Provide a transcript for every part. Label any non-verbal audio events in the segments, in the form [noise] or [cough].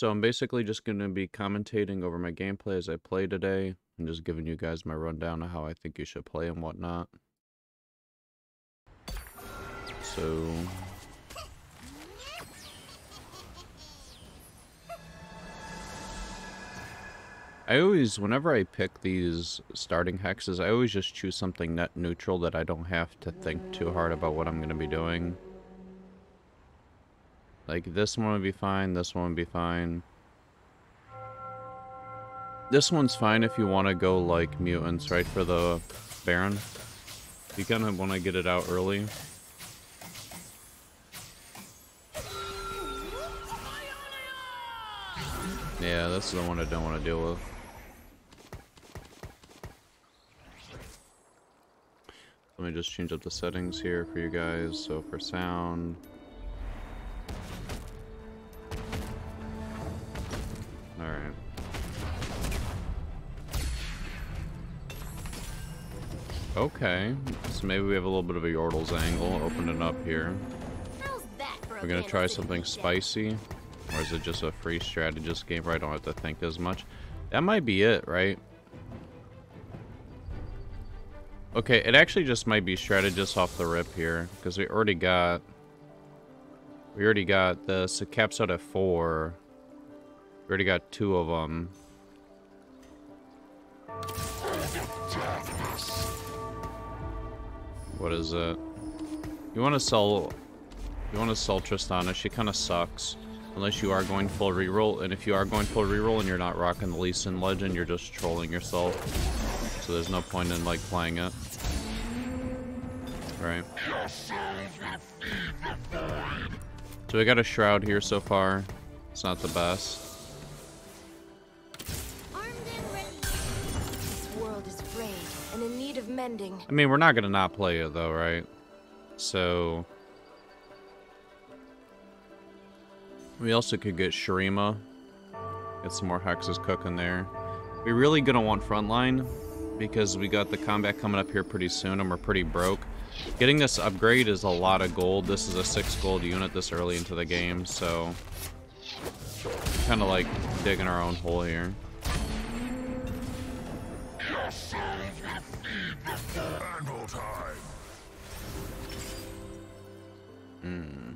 So I'm basically just going to be commentating over my gameplay as I play today and just giving you guys my rundown of how I think you should play and whatnot. So... I always, whenever I pick these starting hexes, I always just choose something net neutral that I don't have to think too hard about what I'm going to be doing. Like, this one would be fine, this one would be fine. This one's fine if you want to go, like, mutants, right, for the Baron. You kind of want to get it out early. Yeah, this is the one I don't want to deal with. Let me just change up the settings here for you guys. So for sound... Alright. Okay, so maybe we have a little bit of a Yordle's angle. Open it up here. We're gonna try something spicy. Or is it just a free strategist game where I don't have to think as much? That might be it, right? Okay, it actually just might be strategist off the rip here, because we already got... We already got this. It caps out at four. Already got two of them. What is it? You want to sell... You want to sell Tristana. She kind of sucks. Unless you are going full reroll. And if you are going full reroll and you're not rocking the Lee Sin Legend, you're just trolling yourself. So there's no point in, like, playing it. Right. So we got a Shroud here so far. It's not the best. I mean, we're not gonna not play it though, right? So we also could get Shurima. Get some more hexes cooking there. We're really gonna want frontline because we got the combat coming up here pretty soon and we're pretty broke. Getting this upgrade is a lot of gold. This is a six gold unit this early into the game, so kind of like digging our own hole here. Hmm.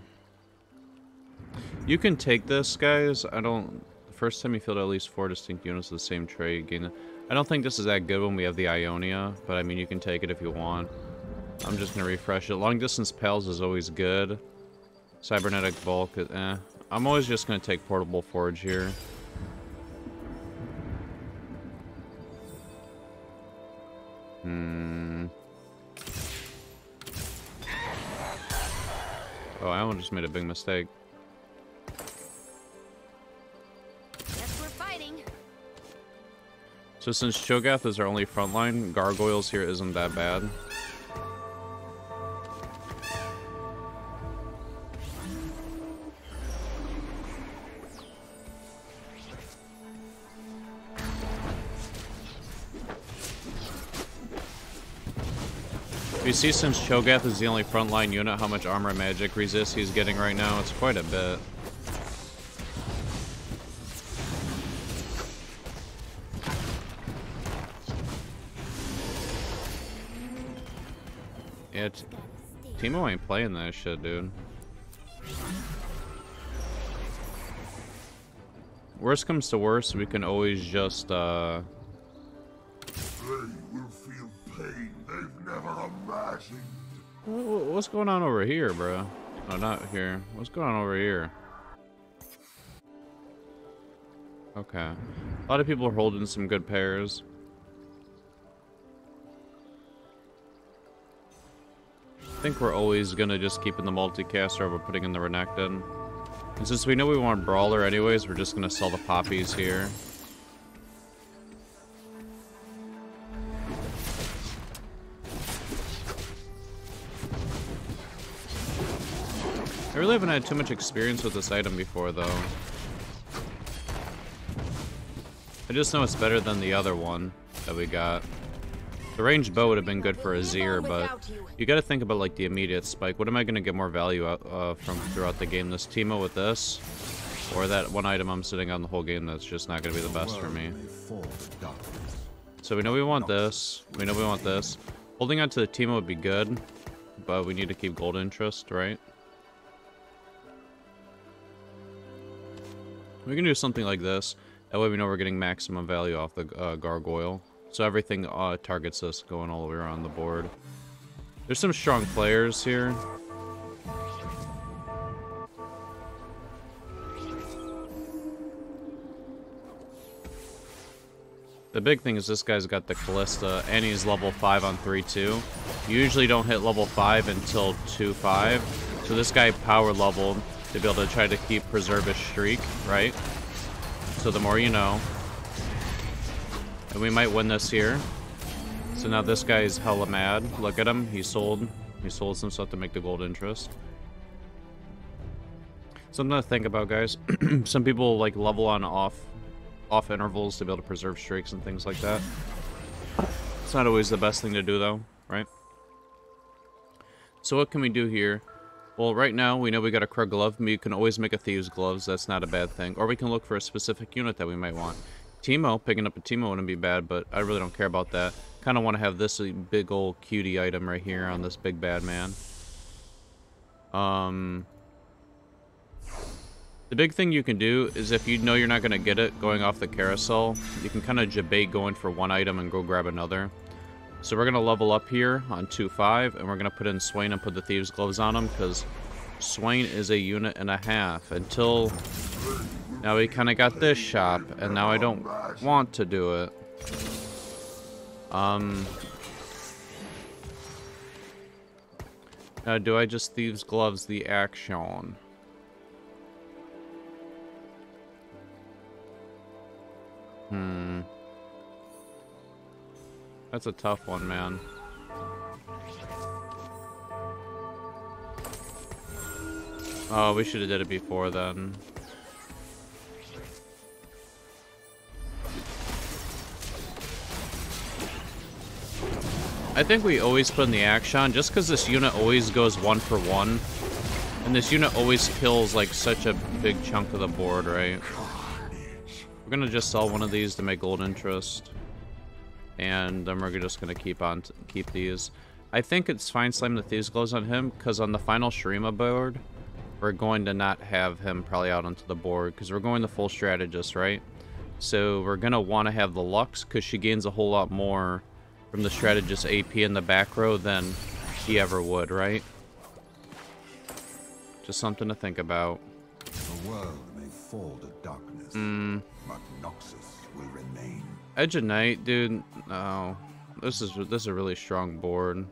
You can take this, guys. I don't... The first time you field at least four distinct units of the same trade, gain... I don't think this is that good when we have the Ionia, but I mean, you can take it if you want. I'm just gonna refresh it. Long distance pals is always good. Cybernetic bulk, eh. I'm always just gonna take portable forge here. Hmm. Oh, I almost just made a big mistake. So since Cho'Gath is our only frontline, Gargoyles here isn't that bad. You see since Cho'Gath is the only frontline unit how much armor magic resist he's getting right now? It's quite a bit. Yeah, Teemo ain't playing that shit, dude. Worst comes to worst, we can always just, uh... What's going on over here, bro? Oh, not here. What's going on over here? Okay. A lot of people are holding some good pairs. I think we're always gonna just keep in the multicaster over putting in the Renekton. And since we know we want Brawler anyways, we're just gonna sell the Poppies here. I really haven't had too much experience with this item before, though. I just know it's better than the other one that we got. The ranged bow would have been good for Azir, but you got to think about like the immediate spike. What am I going to get more value out, uh, from throughout the game? This Teemo with this, Or that one item I'm sitting on the whole game that's just not going to be the best for me. So we know we want this. We know we want this. Holding on to the team would be good, but we need to keep gold interest, right? We can do something like this. That way we know we're getting maximum value off the uh, gargoyle. So everything uh, targets us going all the way around the board. There's some strong players here. The big thing is this guy's got the Kalista, and he's level 5 on 3-2. You usually don't hit level 5 until 2-5. So this guy power leveled to be able to try to keep preserve a streak, right? So the more you know. And we might win this here. So now this guy's hella mad. Look at him. He sold. He sold some stuff to make the gold interest. Something to think about, guys. [clears throat] some people like level on off off intervals to be able to preserve streaks and things like that. It's not always the best thing to do, though, right? So what can we do here? Well, right now, we know we got a Krug glove. We can always make a Thieves gloves. That's not a bad thing. Or we can look for a specific unit that we might want. Teemo, picking up a Teemo wouldn't be bad, but I really don't care about that. Kind of want to have this big old cutie item right here on this big bad man. Um, the big thing you can do is if you know you're not going to get it going off the carousel, you can kind of debate going for one item and go grab another. So we're going to level up here on 2-5, and we're going to put in Swain and put the Thieves' Gloves on him, because Swain is a unit and a half. Until now we kind of got this shop, and now I don't want to do it. Um... Now, do I just Thieves' Gloves the Akshan? Hmm. That's a tough one, man. Oh, we should have did it before then. I think we always put in the Akshan just because this unit always goes one for one. And this unit always kills like such a big chunk of the board, right? We're gonna just sell one of these to make gold interest. And then we're just gonna keep on keep these. I think it's fine slamming the Thieves Gloves on him, because on the final Shurima board, we're going to not have him probably out onto the board, because we're going the full strategist, right? So we're going to want to have the Lux, because she gains a whole lot more from the strategist AP in the back row than he ever would, right? Just something to think about. The world may fall to darkness. Mm. Edge of Night, dude. No, this is this is a really strong board.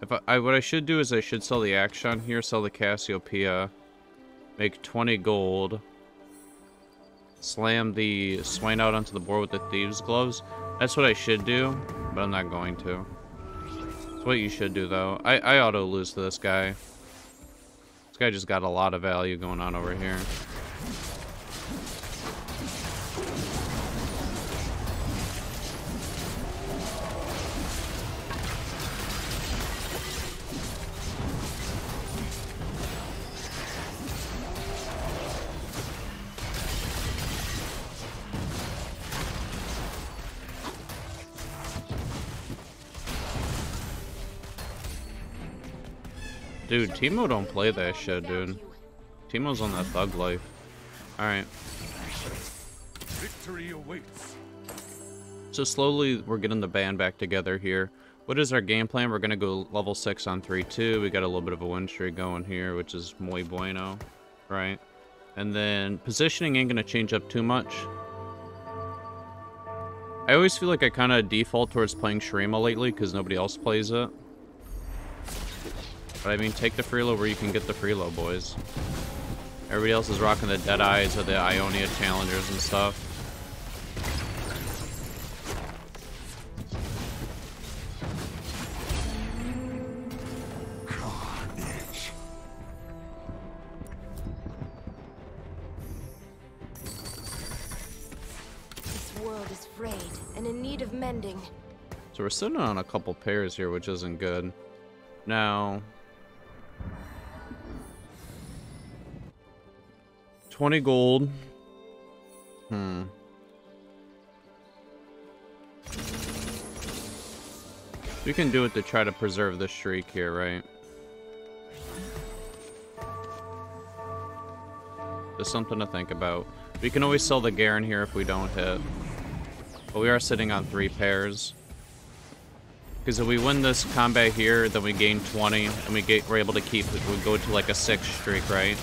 If I, I, what I should do is I should sell the Akshan here, sell the Cassiopeia, make 20 gold, slam the Swain out onto the board with the Thieves Gloves. That's what I should do, but I'm not going to. It's what you should do, though. I, I auto lose to this guy. This guy just got a lot of value going on over here. Dude, Teemo don't play that shit, dude. Teemo's on that thug life. Alright. Victory awaits. So slowly, we're getting the band back together here. What is our game plan? We're going to go level 6 on 3-2. We got a little bit of a win streak going here, which is muy bueno, right? And then positioning ain't going to change up too much. I always feel like I kind of default towards playing Shurima lately because nobody else plays it. But I mean, take the freelo where you can get the freelo, boys. Everybody else is rocking the dead eyes or the Ionia challengers and stuff. This world is frayed and in need of mending. So we're sitting on a couple pairs here, which isn't good. Now, 20 gold. Hmm. We can do it to try to preserve the streak here, right? Just something to think about. We can always sell the Garen here if we don't hit. But we are sitting on three pairs. Because if we win this combat here, then we gain 20, and we get we're able to keep. We go to like a six streak, right?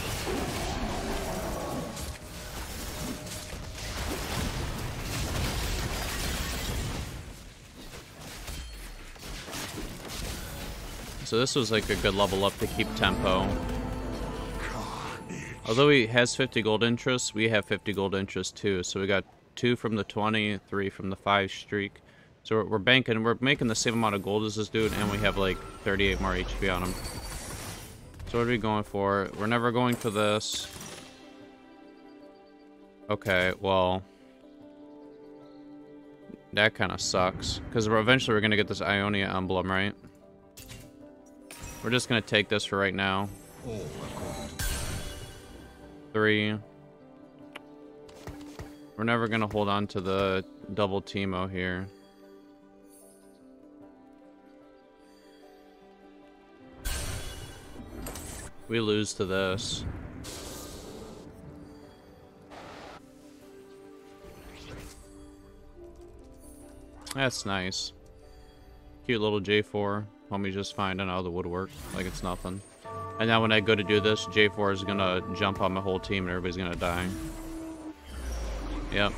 So this was like a good level up to keep tempo. Although he has 50 gold interest, we have 50 gold interest too. So we got two from the 20, three from the five streak. So we're, we're banking, we're making the same amount of gold as this dude, and we have like 38 more HP on him. So what are we going for? We're never going for this. Okay, well... That kind of sucks. Because eventually we're going to get this Ionia emblem, right? We're just going to take this for right now. Three. We're never going to hold on to the double Teemo here. We lose to this. That's nice. Cute little J4. Homie just finding out the woodwork like it's nothing. And now when I go to do this, J4 is gonna jump on my whole team and everybody's gonna die. Yep.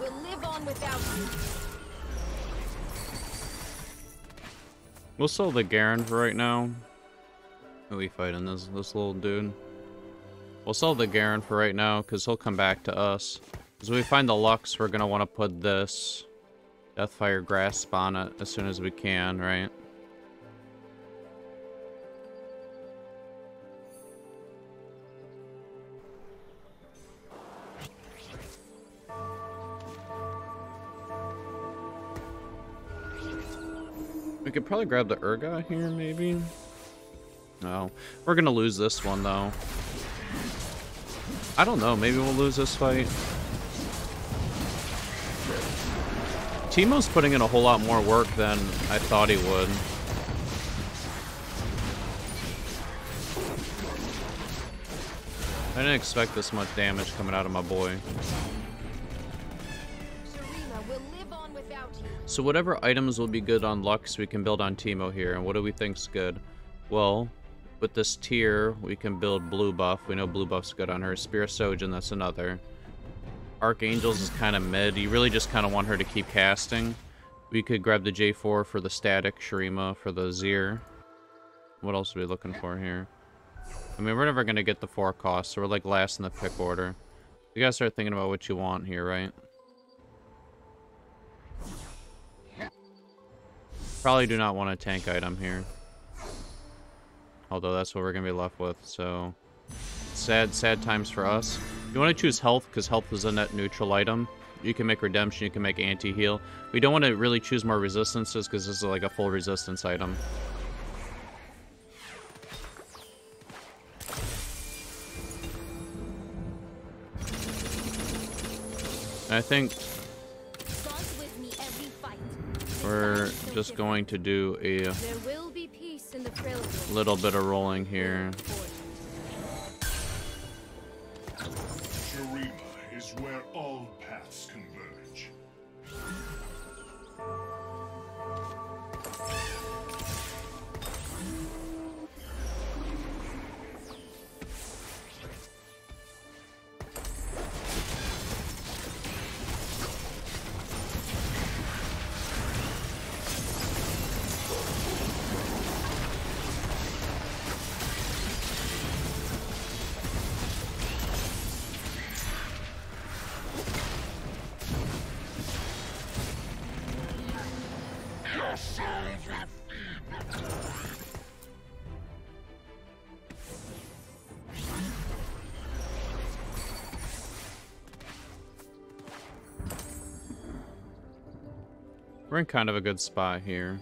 Will live on without you. We'll sell the Garen for right now. Who we fighting? This this little dude. We'll sell the Garen for right now because he'll come back to us. As we find the Lux, we're gonna want to put this Deathfire Grasp on it as soon as we can, right? We could probably grab the Urga here, maybe? No. We're gonna lose this one, though. I don't know. Maybe we'll lose this fight. Teemo's putting in a whole lot more work than I thought he would. I didn't expect this much damage coming out of my boy. So whatever items will be good on Lux, we can build on Teemo here. And what do we think's good? Well, with this tier, we can build blue buff. We know blue buff's good on her. Spear Shojin, that's another. Archangels is kind of mid. You really just kind of want her to keep casting. We could grab the J4 for the static, Shurima for the Zir. What else are we looking for here? I mean, we're never going to get the four costs, so we're like last in the pick order. You gotta start thinking about what you want here, right? Probably do not want a tank item here. Although that's what we're going to be left with, so... Sad, sad times for us. You want to choose health, because health is a net neutral item. You can make redemption, you can make anti-heal. We don't want to really choose more resistances, because this is like a full resistance item. I think we're just going to do a There will be peace in the Freljord. little bit of rolling here. Shurima is where all We're in kind of a good spot here.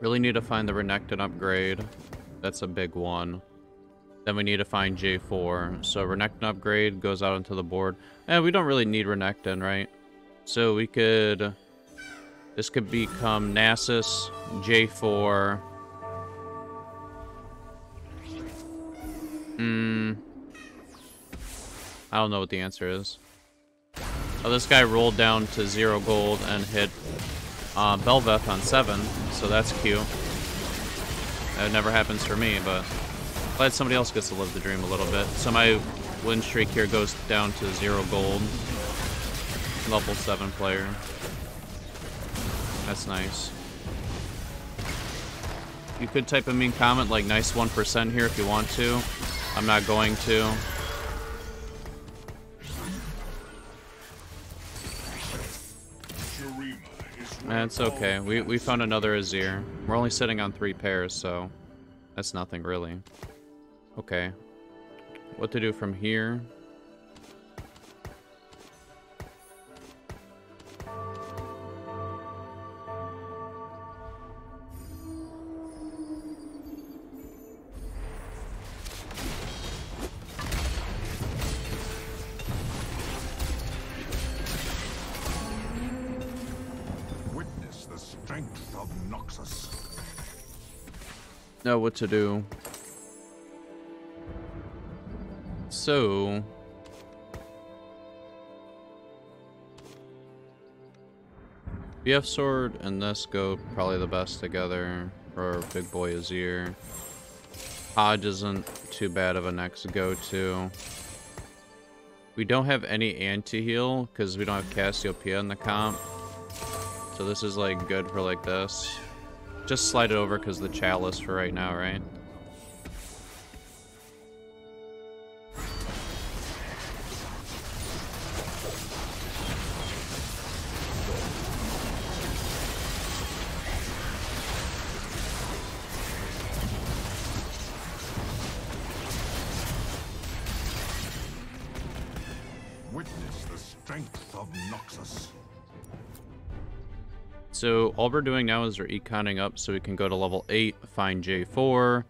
Really need to find the Renekton upgrade. That's a big one. Then we need to find J4. So Renekton upgrade goes out onto the board. And we don't really need Renekton, right? So we could... This could become Nasus, J4. Hmm. I don't know what the answer is. Oh, this guy rolled down to zero gold and hit uh, Bel'Veth on seven, so that's cute. That never happens for me, but glad somebody else gets to live the dream a little bit. So my win streak here goes down to zero gold. Level seven player. That's nice. You could type a mean comment like nice 1% here if you want to. I'm not going to. That's okay. We, we found another Azir. We're only sitting on three pairs, so that's nothing really. Okay. What to do from here? Know what to do. So... BF Sword and this go probably the best together for Big Boy Azir. Hodge isn't too bad of a next go-to. We don't have any anti-heal because we don't have Cassiopeia in the comp. So this is like good for like this. Just slide it over because the chalice for right now, right? All we're doing now is we're econing up so we can go to level 8, find J4,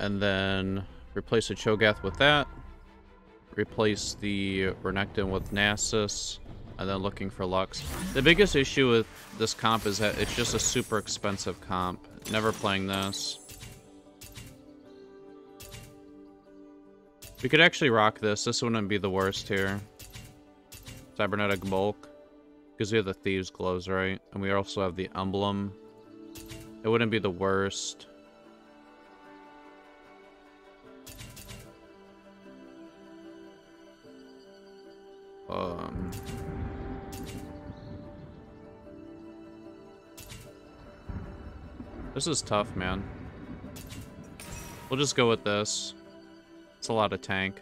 and then replace a Cho'Gath with that, replace the Renekton with Nasus, and then looking for Lux. The biggest issue with this comp is that it's just a super expensive comp. Never playing this. We could actually rock this. This wouldn't be the worst here. Cybernetic Bulk. Because we have the Thieves' Gloves, right? And we also have the Emblem. It wouldn't be the worst. Um... This is tough, man. We'll just go with this. It's a lot of tank.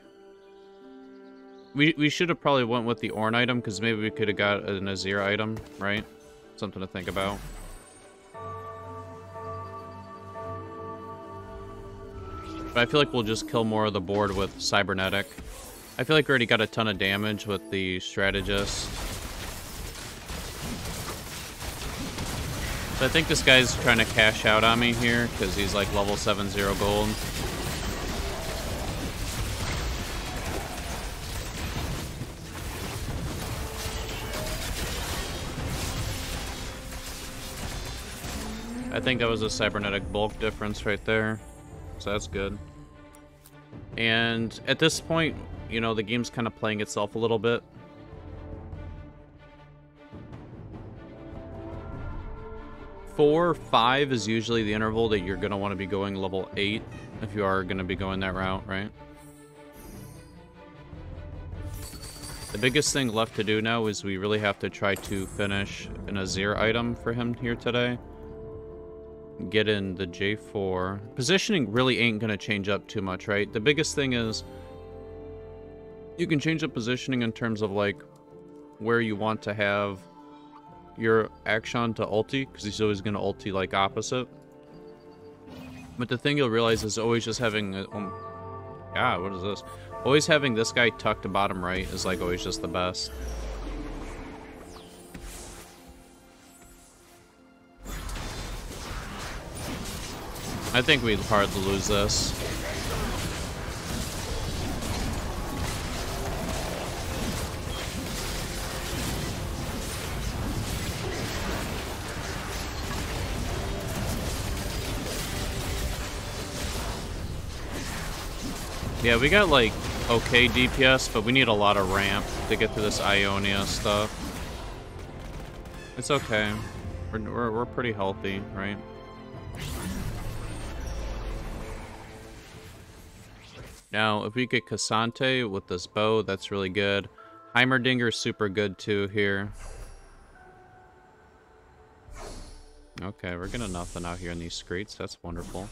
We, we should have probably went with the Ornn item, because maybe we could have got an Azir item, right? Something to think about. But I feel like we'll just kill more of the board with Cybernetic. I feel like we already got a ton of damage with the Strategist. So I think this guy's trying to cash out on me here, because he's like level 7-0 gold. Think that was a cybernetic bulk difference right there. So that's good. And at this point, you know, the game's kind of playing itself a little bit. Four, five is usually the interval that you're going to want to be going level eight if you are going to be going that route, right? The biggest thing left to do now is we really have to try to finish an Azir item for him here today get in the J4. Positioning really ain't going to change up too much, right? The biggest thing is you can change up positioning in terms of like where you want to have your Akshan to ulti, because he's always going to ulti like opposite. But the thing you'll realize is always just having, um, yeah, what is this? Always having this guy tucked to bottom right is like always just the best. I think we'd hard lose this. Yeah, we got like okay DPS, but we need a lot of ramp to get through this Ionia stuff. It's okay. We're, we're, we're pretty healthy, right? Now, if we get K'Sante with this bow, that's really good. Heimerdinger's super good too here. Okay, we're getting nothing out here in these streets. That's wonderful.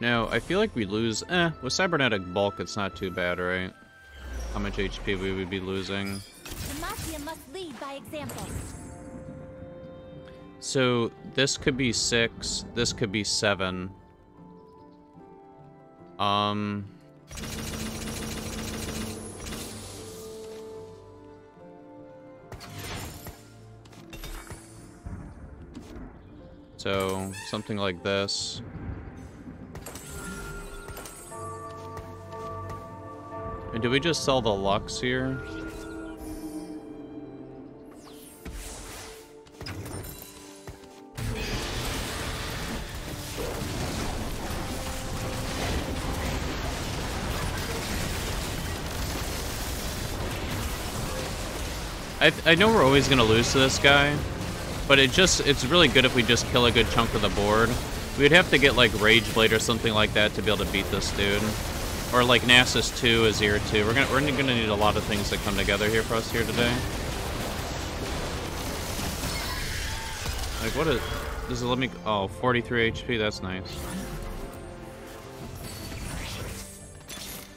Now, I feel like we lose... Eh, with Cybernetic Bulk, it's not too bad, right? How much HP we would be losing. Demacia must lead by example. So, this could be 6, this could be 7. Um... So, something like this. And do we just sell the Lux here? I, I know we're always going to lose to this guy, but it just it's really good if we just kill a good chunk of the board. We'd have to get like Rage Blade or something like that to be able to beat this dude. Or like Nasus 2 is here too. We're gonna we're gonna need a lot of things that come together here for us here today. Like what is does it let me oh 43 HP, that's nice.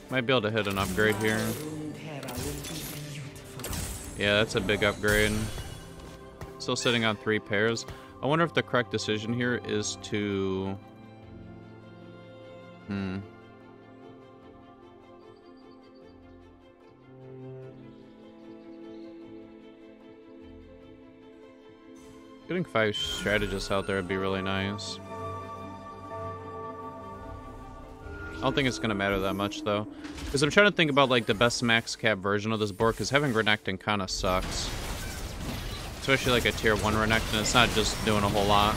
Might be able to hit an upgrade here. Yeah, that's a big upgrade. Still sitting on three pairs. I wonder if the correct decision here is to... Hmm. Getting five strategists out there would be really nice. I don't think it's going to matter that much, though. Because I'm trying to think about, like, the best max cap version of this board, because having Renekton kind of sucks. Especially, like, a tier 1 Renekton. It's not just doing a whole lot.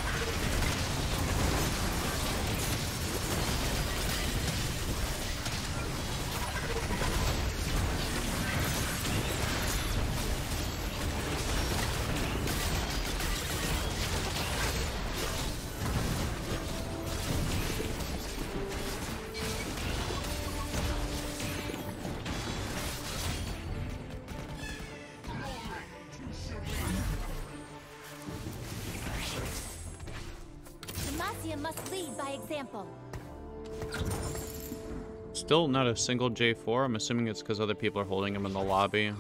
Not a single J4. I'm assuming it's because other people are holding him in the lobby.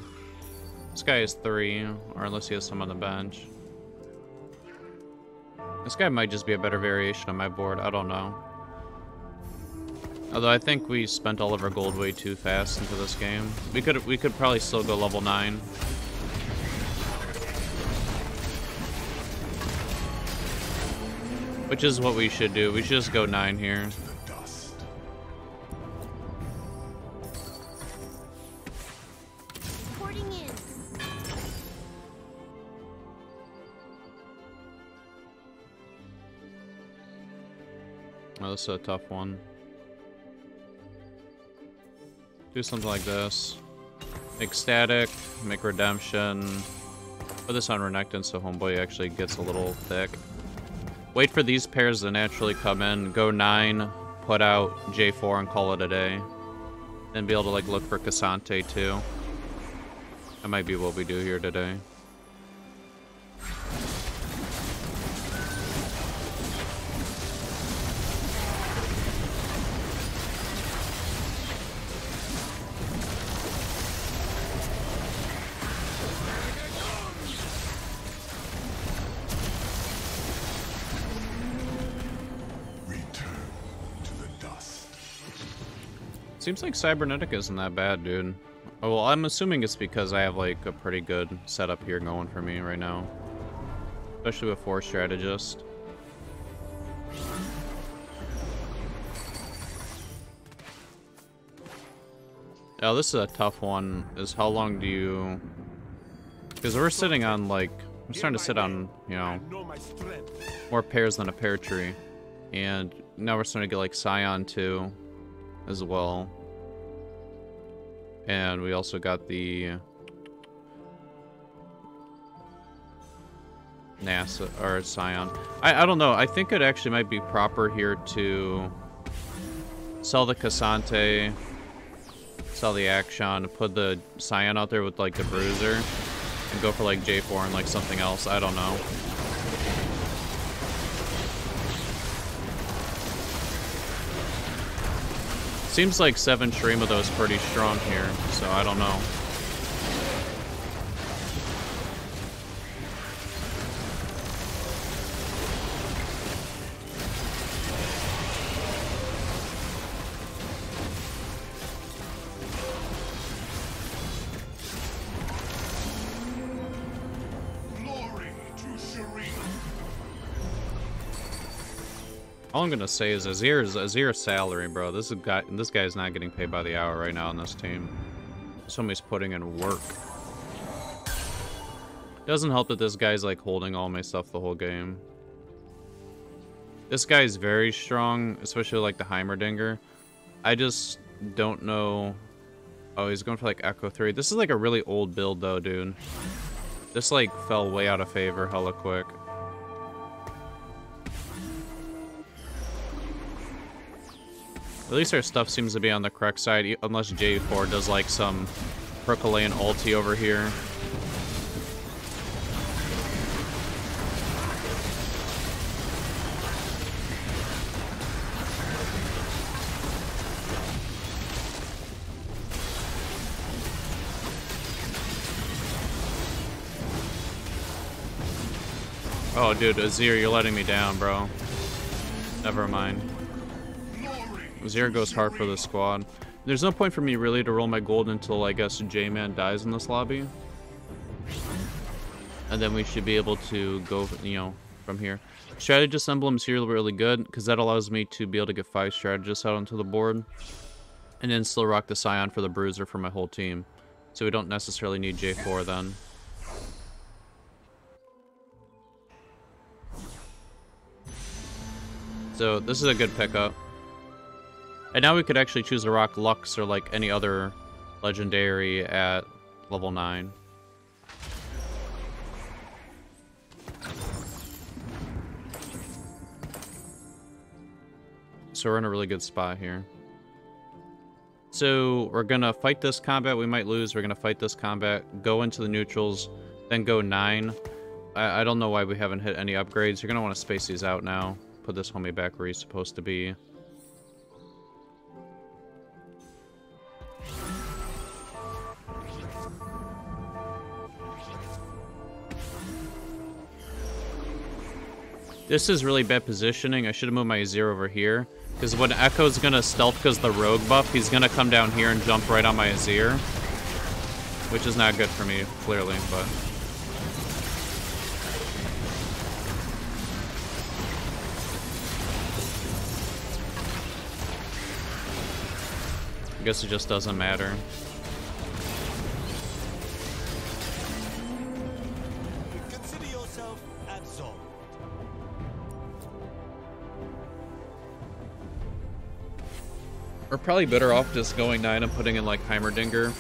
This guy is three, or unless he has some on the bench. This guy might just be a better variation on my board. I don't know. Although I think we spent all of our gold way too fast into this game. We could we could probably still go level nine. Which is what we should do. We should just go nine here. Oh, this is a tough one. Do something like this. Make static, make redemption. Put this on Renekton so Homeboy actually gets a little thick. Wait for these pairs to naturally come in. Go 9, put out J4 and call it a day. Then be able to like look for K'Sante too. That might be what we do here today. Seems like Cybernetic isn't that bad, dude. Oh, well, I'm assuming it's because I have, like, a pretty good setup here going for me right now. Especially with four strategists. Now, this is a tough one, is how long do you... Because we're sitting on, like... I'm starting to sit on, you know, more pairs than a pear tree. And now we're starting to get, like, Sion, too, as well. And we also got the... Nasus, or Sion. I, I don't know, I think it actually might be proper here to sell the K'Sante sell the Akshan, put the Sion out there with like the Bruiser, and go for like J4 and like something else. I don't know. Seems like 7 Shurima though is pretty strong here, so I don't know. All I'm gonna say is Azir's Azir's salary, bro. This is guy this guy's not getting paid by the hour right now on this team. Somebody's putting in work. Doesn't help that this guy's like holding all my stuff the whole game. This guy's very strong, especially like the Heimerdinger. I just don't know. Oh, he's going for like Ekko 3. This is like a really old build though, dude. This like fell way out of favor hella quick. At least our stuff seems to be on the correct side, unless J4 does like some Herculean ulti over here. Oh, dude, Azir, you're letting me down, bro. Never mind. Zero goes hard for the squad. There's no point for me really to roll my gold until I guess J-Man dies in this lobby. And then we should be able to go, you know, from here. Strategist emblems here really good because that allows me to be able to get five strategists out onto the board. And then still rock the Sion for the Bruiser for my whole team. So we don't necessarily need J4 then. So this is a good pickup. And now we could actually choose a rock Lux or like any other legendary at level 9. So we're in a really good spot here. So we're going to fight this combat. We might lose. We're going to fight this combat, go into the neutrals, then go 9. I, I don't know why we haven't hit any upgrades. You're going to want to space these out now. Put this homie back where he's supposed to be. This is really bad positioning. I should have moved my Azir over here. Because when Ekko's gonna stealth because the rogue buff, he's gonna come down here and jump right on my Azir. Which is not good for me, clearly, but... I guess it just doesn't matter. We're probably better off just going 9 and putting in like Heimerdinger.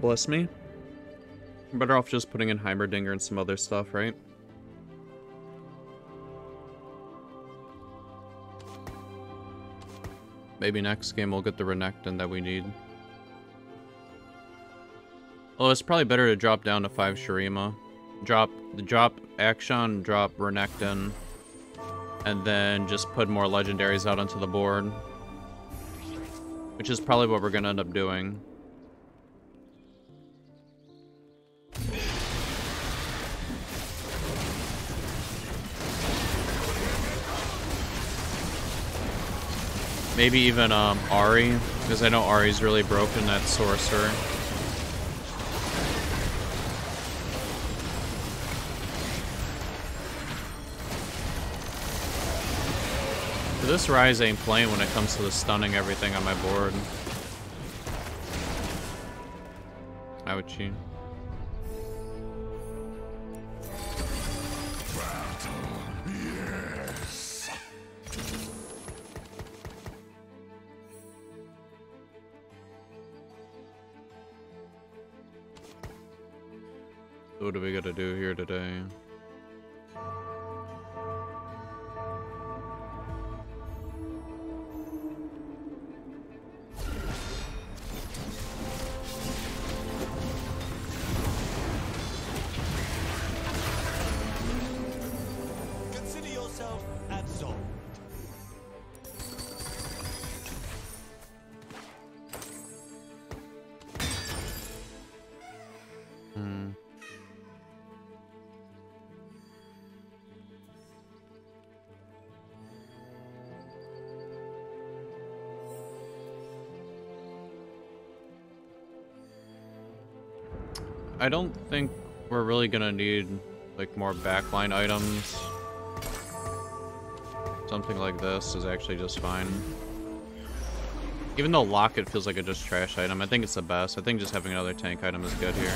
Bless me. better off just putting in Heimerdinger and some other stuff, right? Maybe next game we'll get the Renekton that we need. Well, it's probably better to drop down to 5 Shurima. Drop, the drop Akshan, drop Renekton and then just put more legendaries out onto the board. Which is probably what we're going to end up doing. Maybe even um, Ahri, because I know Ahri's really broken that sorcerer. This Rise ain't playing when it comes to the stunning everything on my board. Ouchie. What do we gotta do here today? Don't think we're really gonna need like more backline items. Something like this is actually just fine. Even though Locket feels like a just trash item, I think it's the best. I think just having another tank item is good here.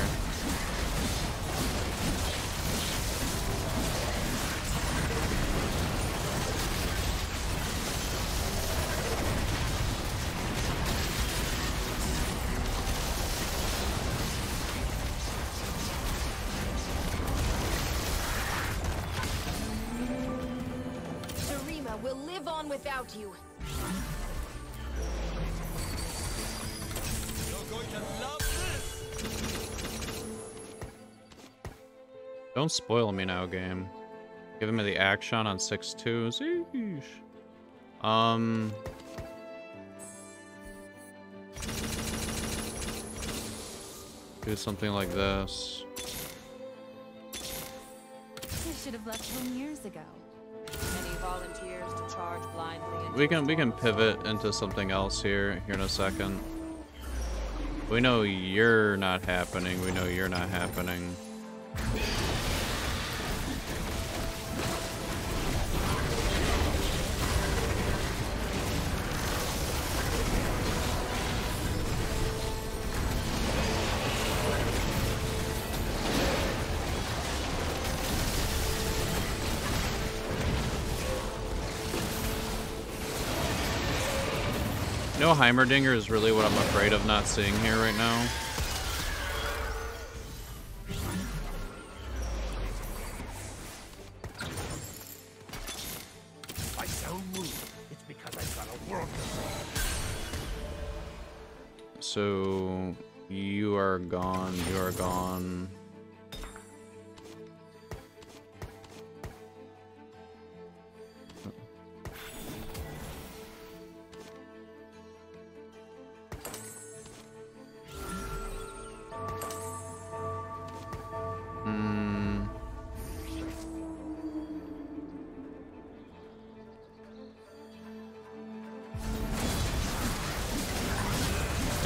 Don't spoil me now, game. Giving me the action on 6-2. Sheesh. Um... Do something like this. You should have left home years ago. Any volunteers to charge blindly into We can we can pivot into something else here here in a second. We know you're not happening. We know you're not happening. No Heimerdinger is really what I'm afraid of not seeing here right now.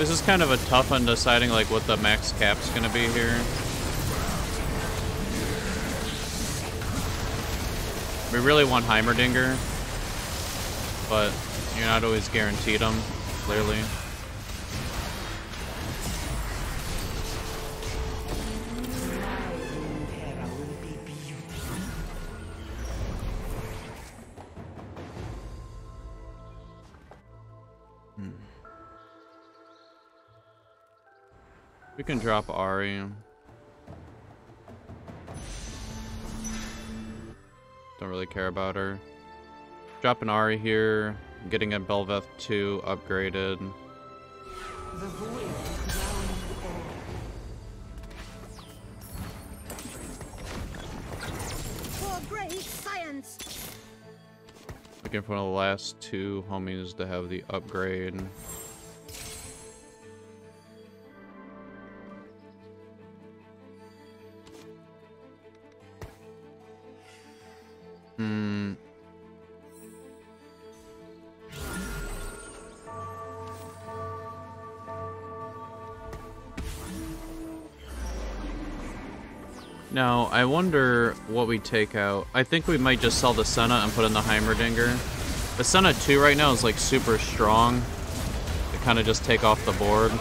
This is kind of a tough one deciding like what the max cap's gonna be here. We really want Heimerdinger, but you're not always guaranteed them, clearly. Can drop Ahri. Don't really care about her. Dropping Ahri here, getting a Bel'Veth 2 upgraded. The void is ground all. For great science! Looking for one of the last two homies to have the upgrade. Mm. Now, I wonder what we take out. I think we might just sell the Senna and put in the Heimerdinger. The Senna 2 right now is like super strong. To kind of just take off the board.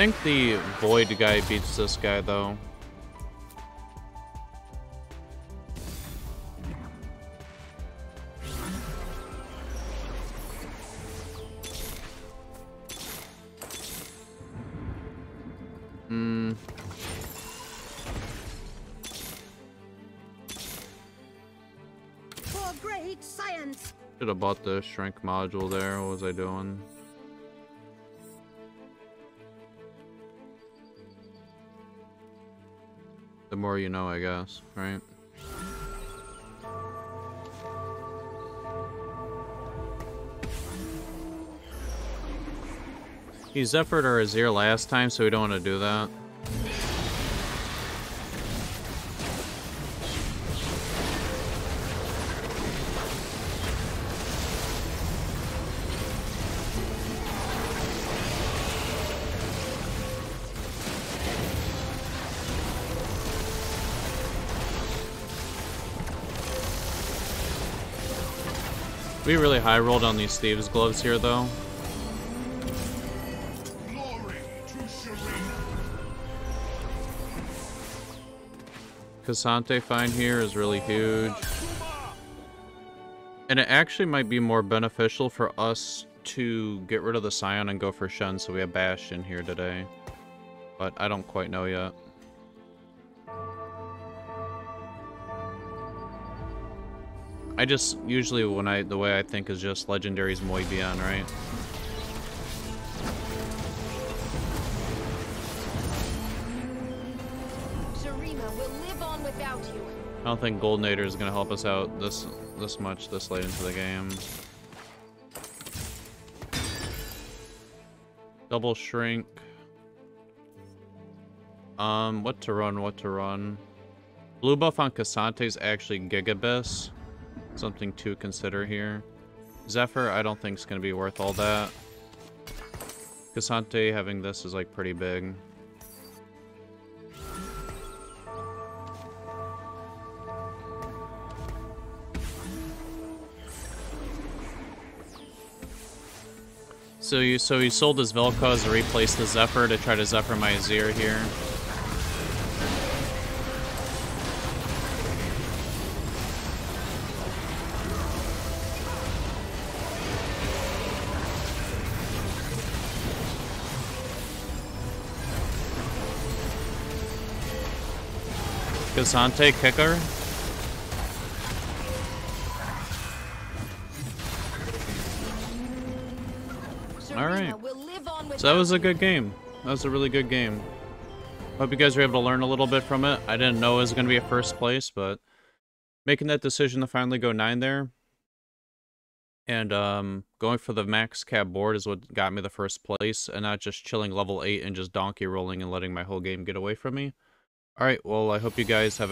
Think the Void guy beats this guy though. Hmm. For great science. Should have bought the shrink module there. What was I doing? More you know, I guess, right? He Zephyr'd our Azir last time, so we don't want to do that. We really high rolled on these thieves gloves here though. K'Sante find here is really huge. And it actually might be more beneficial for us to get rid of the Sion and go for Shen so we have Bash in here today. But I don't quite know yet. I just, usually when I, the way I think is just Legendary's Moibian, right? Shurima will live on without you. I don't think Goldenator is gonna help us out this this much this late into the game. Double shrink. Um, what to run? What to run? Blue buff on K'Sante is actually Giga Bis. Something to consider here. Zephyr, I don't think is gonna be worth all that. K'Sante having this is like pretty big. So you so he sold his Vel'Koz to replace the Zephyr to try to Zephyr my Azir here. K'Sante kicker. Alright. Shurima will live on So that was a good game. That was a really good game. Hope you guys were able to learn a little bit from it. I didn't know it was going to be a first place, but making that decision to finally go 9 there and um, going for the max cab board is what got me the first place and not just chilling level 8 and just donkey rolling and letting my whole game get away from me. Alright, well, I hope you guys have